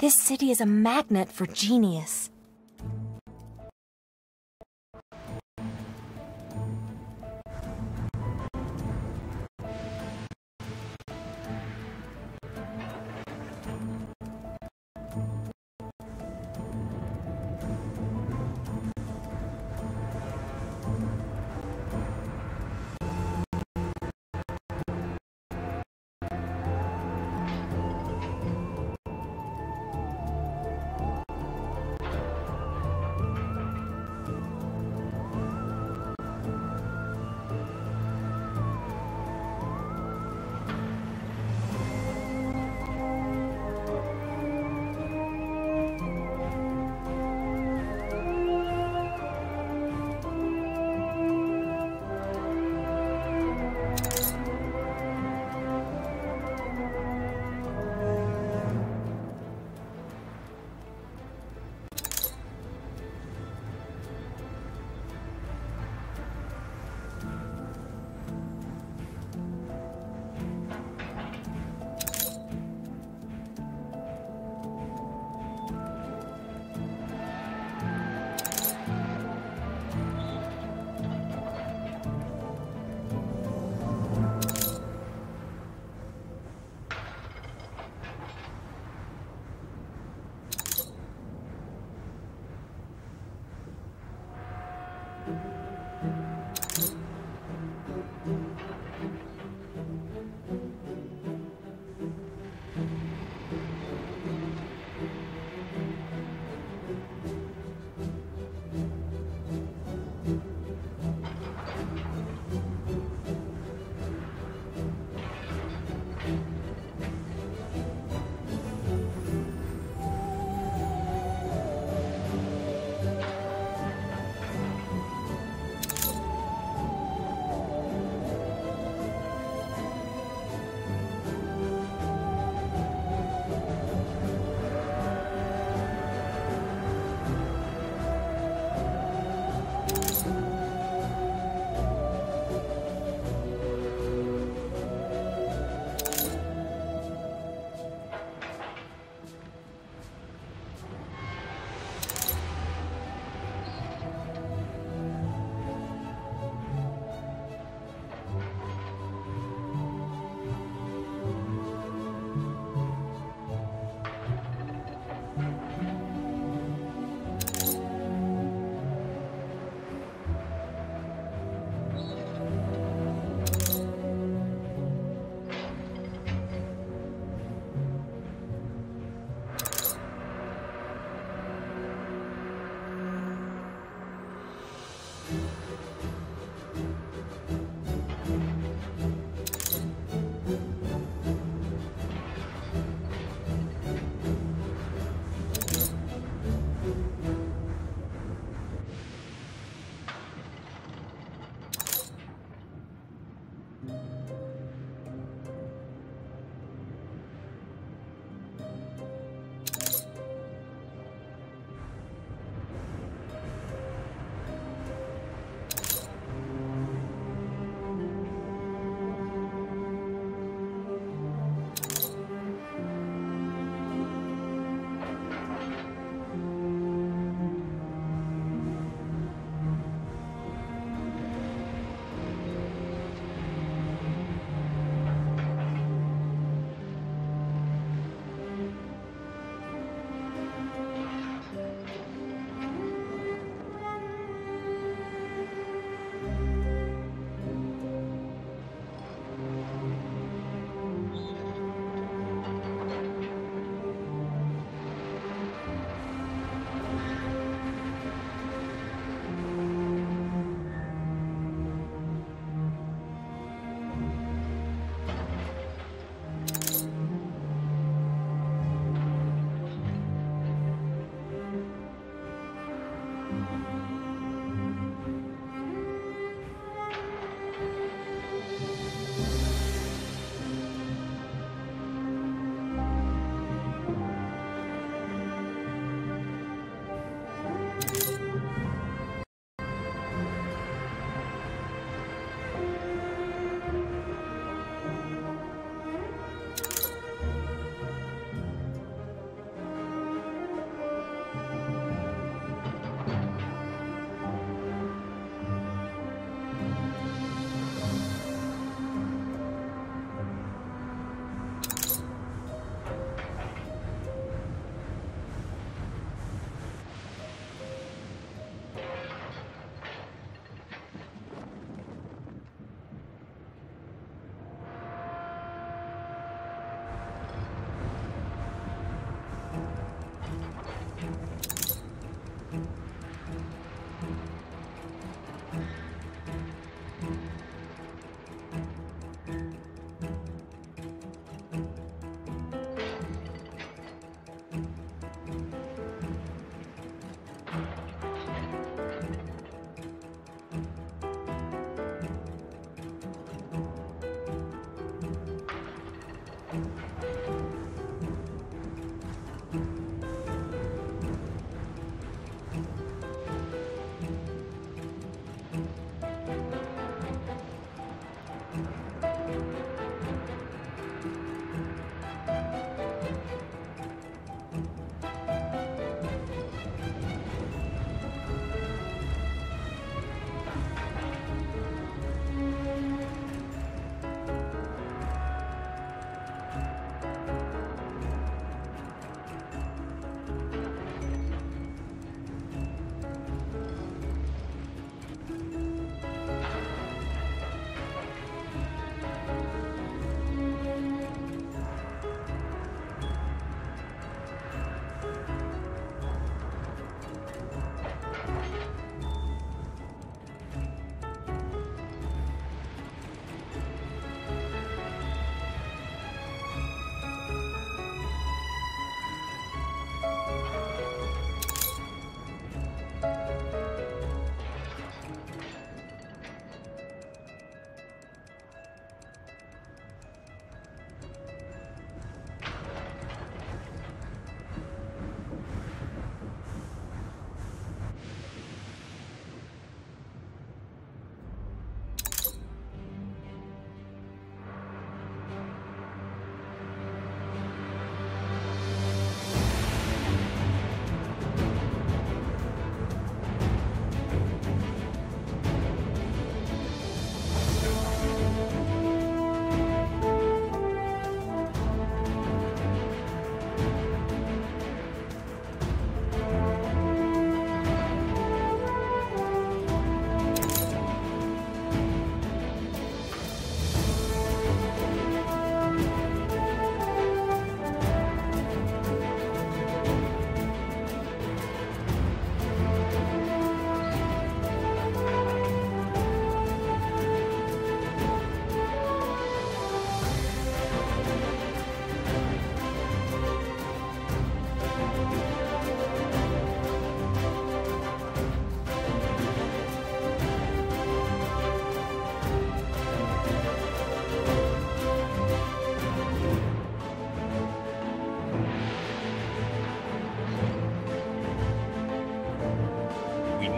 This city is a magnet for genius.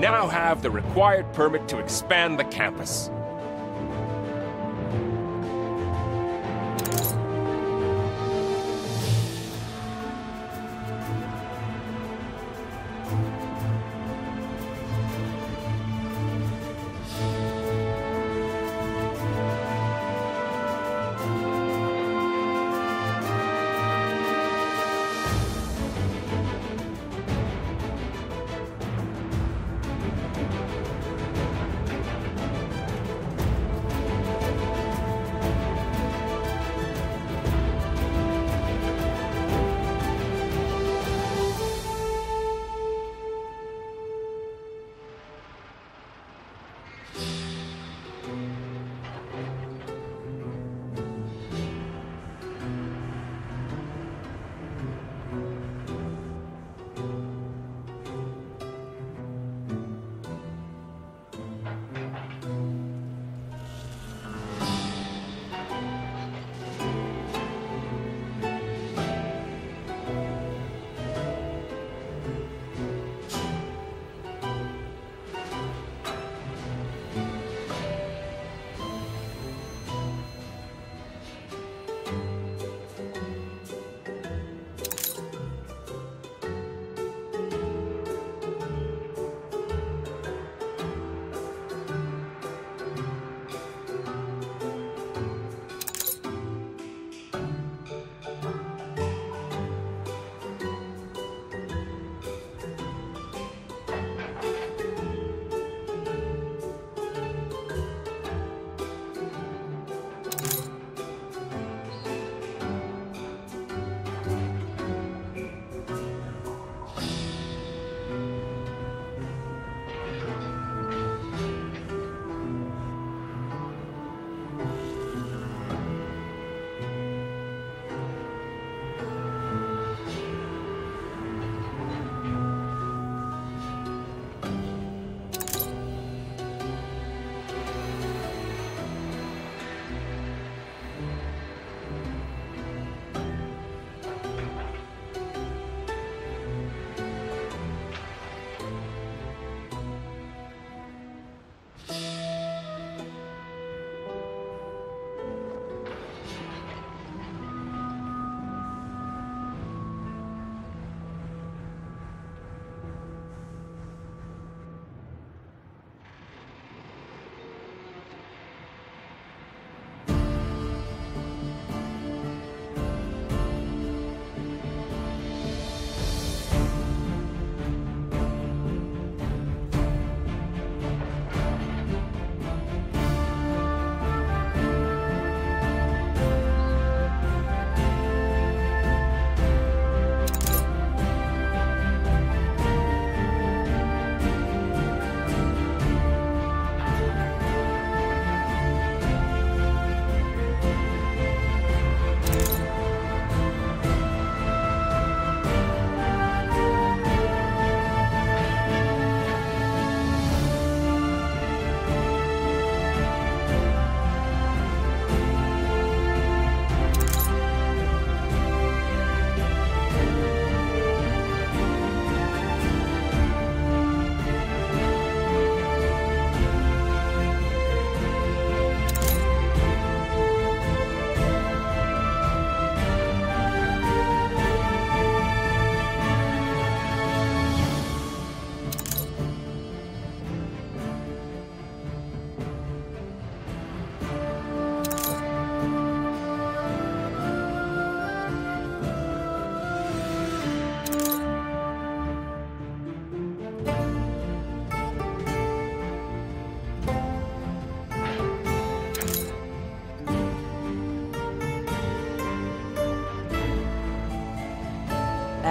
Now have the required permit to expand the campus.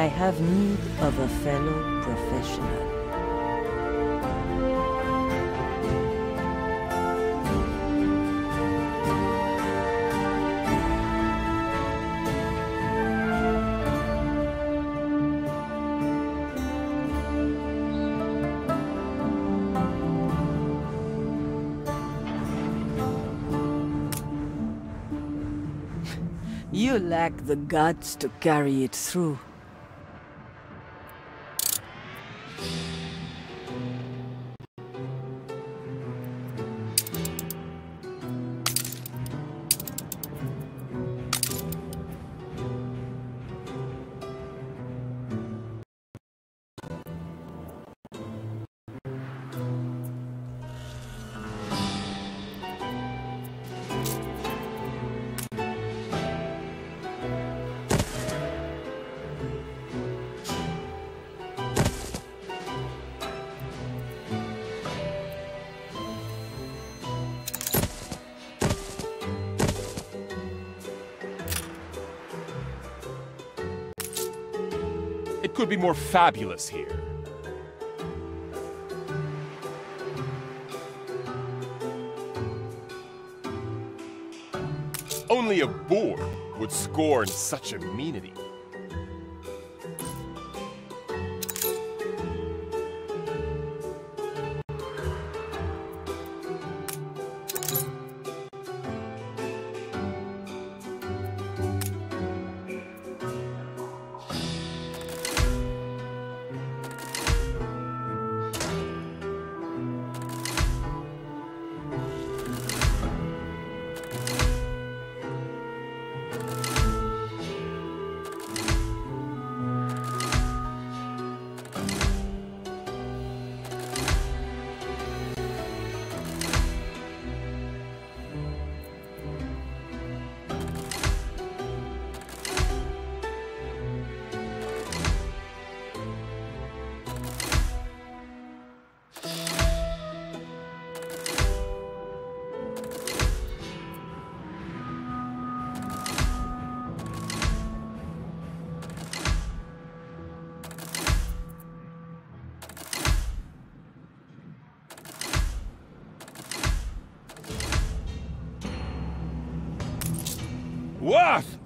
I have need of a fellow professional. You lack the guts to carry it through. Could be more fabulous here. Only a boor would scorn such amenity.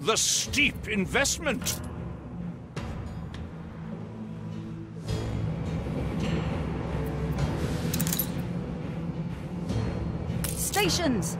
The steep investment. Stations!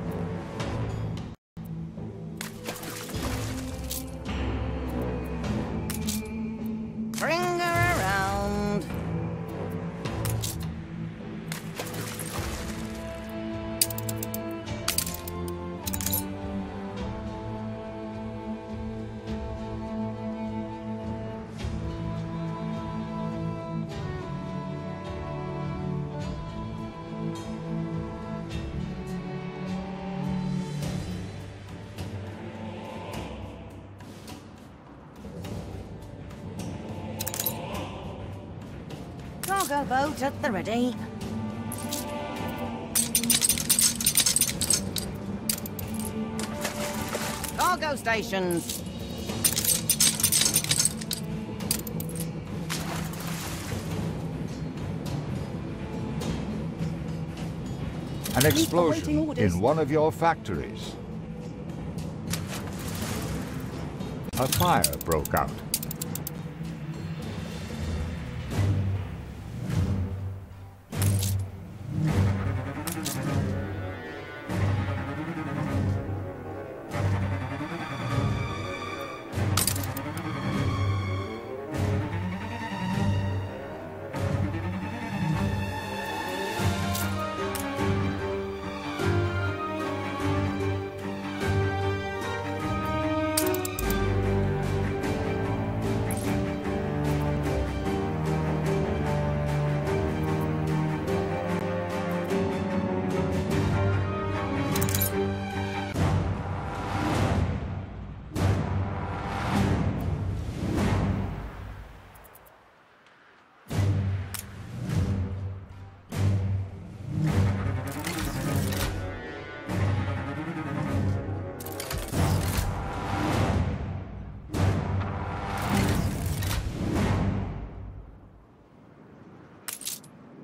Cargo boat at the ready. Cargo stations. An explosion in one of your factories. A fire broke out.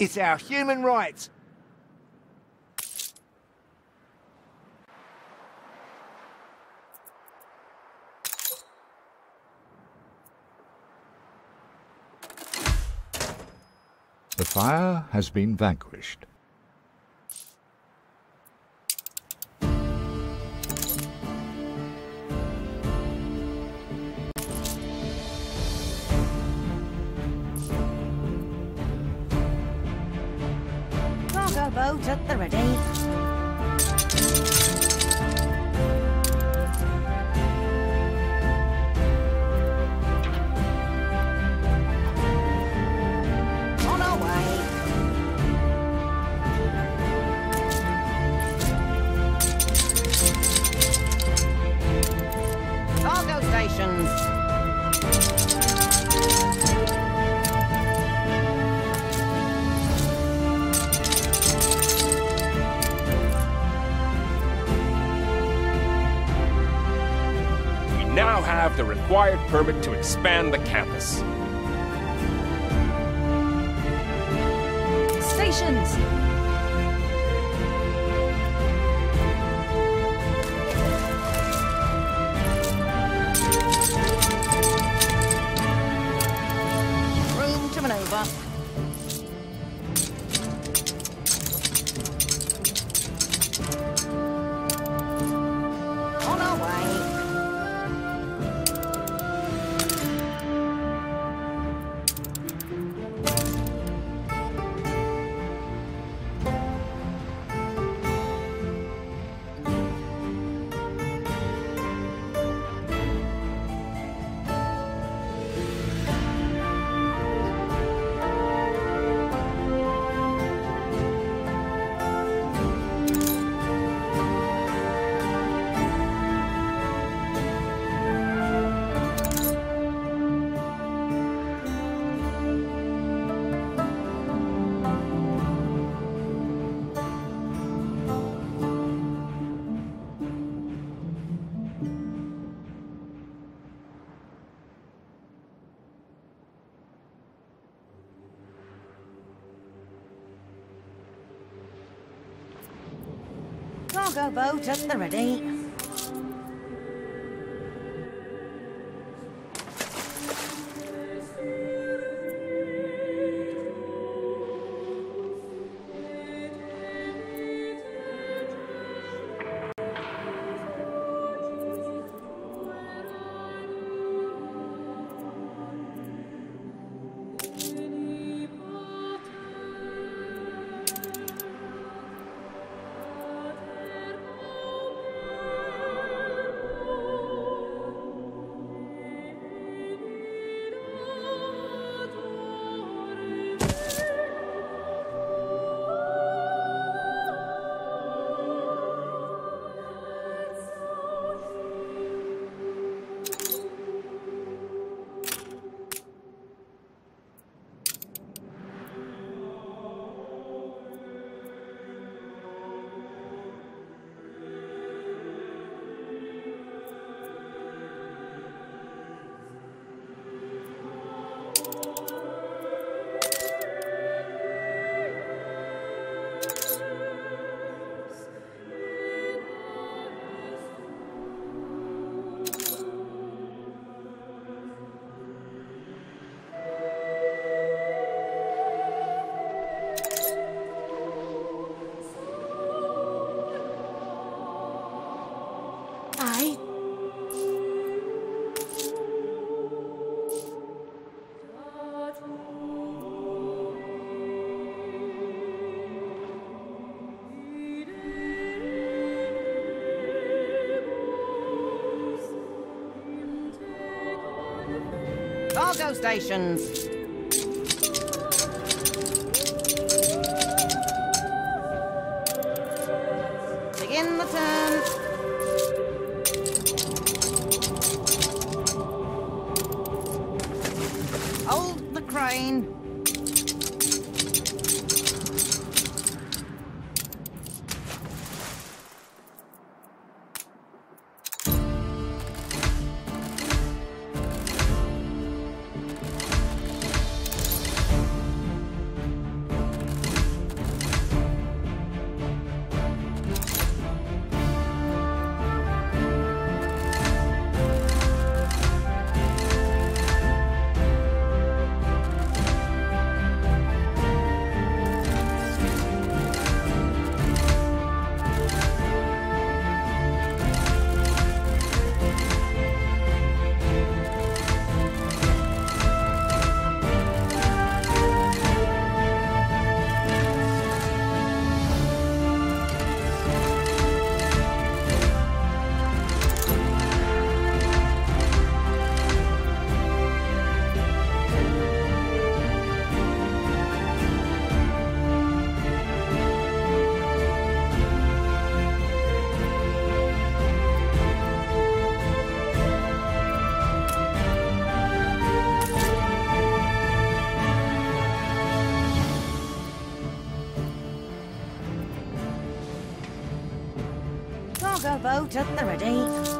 It's our human rights. The fire has been vanquished. have the required permit to expand the campus. Stations! Cargo boat at the ready. Cargo stations. Boat at the ready.